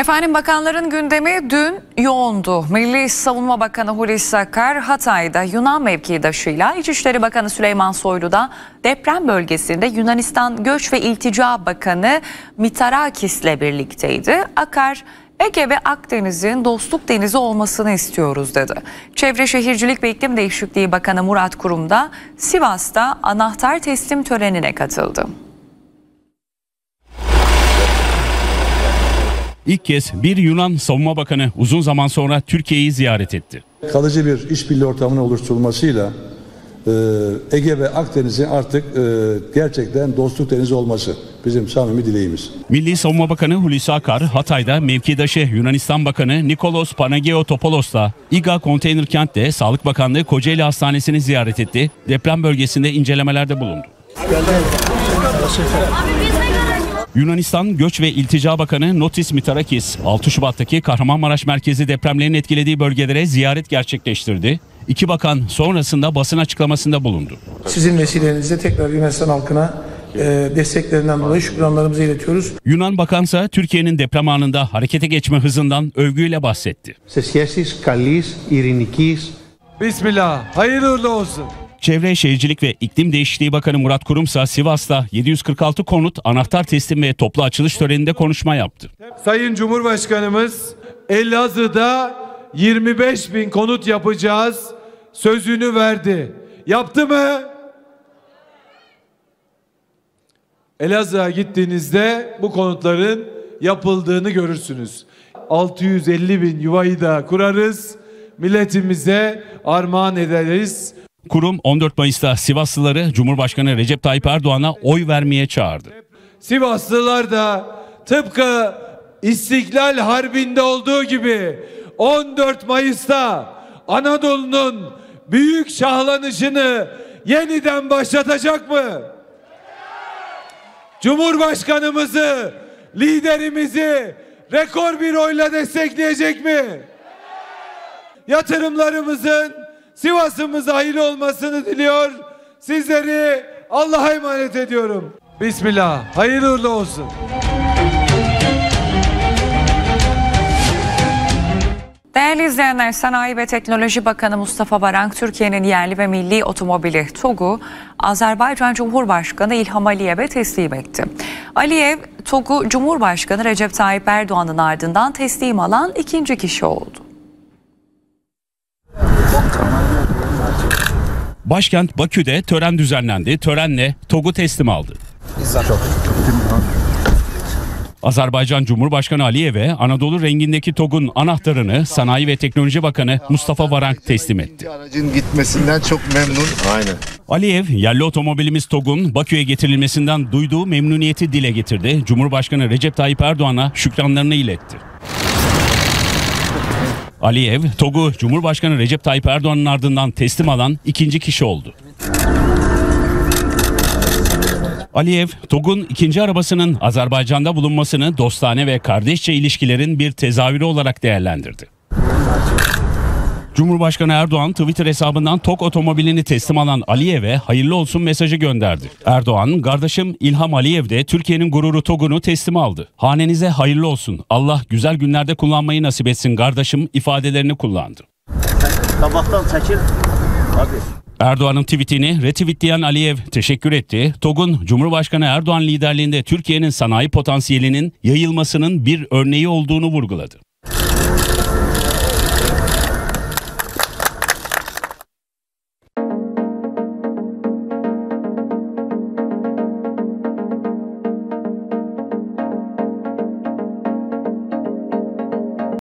Efendim bakanların gündemi dün yoğundu. Milli Savunma Bakanı Hulusi Akar Hatay'da Yunan mevkidaşıyla İçişleri Bakanı Süleyman Soylu da deprem bölgesinde Yunanistan Göç ve İltica Bakanı Mitarakis'le birlikteydi. Akar Ege ve Akdeniz'in dostluk denizi olmasını istiyoruz dedi. Çevre Şehircilik ve İklim Değişikliği Bakanı Murat Kurum da Sivas'ta anahtar teslim törenine katıldı. İlk kez bir Yunan Savunma Bakanı uzun zaman sonra Türkiye'yi ziyaret etti. kalıcı bir işbirliği ortamının oluşturulmasıyla e, Ege ve Akdeniz'in artık e, gerçekten dostluk denizi olması bizim samimi dileğimiz. Milli Savunma Bakanı Hulusi Akar, Hatay'da mevkidaşı Yunanistan Bakanı Nikolos Panagiotopolos'la İGA Konteyner Kent'te Sağlık Bakanlığı Kocaeli Hastanesi'ni ziyaret etti. Deprem bölgesinde incelemelerde bulundu. Yunanistan Göç ve İltica Bakanı Notis Mitarakis 6 Şubat'taki Kahramanmaraş merkezi depremlerin etkilediği bölgelere ziyaret gerçekleştirdi. İki bakan sonrasında basın açıklamasında bulundu. Sizin vesilenizle tekrar Yunanistan halkına e, desteklerinden dolayı şükranlarımızı iletiyoruz. Yunan bakansa Türkiye'nin deprem anında harekete geçme hızından övgüyle bahsetti. Bismillah, hayırlı olsun. Çevre Şehircilik ve İklim Değişikliği Bakanı Murat Kurumsa Sivas'ta 746 konut anahtar teslim ve toplu açılış töreninde konuşma yaptı. Sayın Cumhurbaşkanımız Elazığ'da 25 bin konut yapacağız sözünü verdi. Yaptı mı? Elazığ'a gittiğinizde bu konutların yapıldığını görürsünüz. 650 bin yuvayı da kurarız. Milletimize armağan ederiz. Kurum 14 Mayıs'ta Sivaslıları Cumhurbaşkanı Recep Tayyip Erdoğan'a oy vermeye çağırdı. Sivaslılar da tıpkı İstiklal Harbi'nde olduğu gibi 14 Mayıs'ta Anadolu'nun büyük şahlanışını yeniden başlatacak mı? Cumhurbaşkanımızı, liderimizi rekor bir oyla destekleyecek mi? Yatırımlarımızın Sivas'ımıza hayırlı olmasını diliyor. Sizleri Allah'a emanet ediyorum. Bismillah. Hayırlı uğurlu olsun. Değerli izleyenler, Sanayi ve Teknoloji Bakanı Mustafa Varank, Türkiye'nin yerli ve milli otomobili TOG'u Azerbaycan Cumhurbaşkanı İlham Aliyev'e teslim etti. Aliyev, TOG'u Cumhurbaşkanı Recep Tayyip Erdoğan'ın ardından teslim alan ikinci kişi oldu. Başkent Bakü'de tören düzenlendi. Törenle TOG'u teslim aldı. Azerbaycan Cumhurbaşkanı Aliyev'e Anadolu rengindeki TOG'un anahtarını Sanayi ve Teknoloji Bakanı Mustafa Varank teslim etti. Aracın gitmesinden çok memnun. Aynen. Aliyev, yerli otomobilimiz TOG'un Bakü'ye getirilmesinden duyduğu memnuniyeti dile getirdi. Cumhurbaşkanı Recep Tayyip Erdoğan'a şükranlarını iletti. Aliyev, TOG'u Cumhurbaşkanı Recep Tayyip Erdoğan'ın ardından teslim alan ikinci kişi oldu. Aliyev, TOG'un ikinci arabasının Azerbaycan'da bulunmasını dostane ve kardeşçe ilişkilerin bir tezahürü olarak değerlendirdi. Cumhurbaşkanı Erdoğan Twitter hesabından TOG otomobilini teslim alan Aliyev'e hayırlı olsun mesajı gönderdi. Erdoğan, kardeşim İlham Aliyev de Türkiye'nin gururu TOG'unu teslim aldı. Hanenize hayırlı olsun. Allah güzel günlerde kullanmayı nasip etsin kardeşim ifadelerini kullandı. Tabaktan çekil. Abi. Erdoğan'ın tweetini retweetleyen Aliyev teşekkür etti. TOG'un Cumhurbaşkanı Erdoğan liderliğinde Türkiye'nin sanayi potansiyelinin yayılmasının bir örneği olduğunu vurguladı.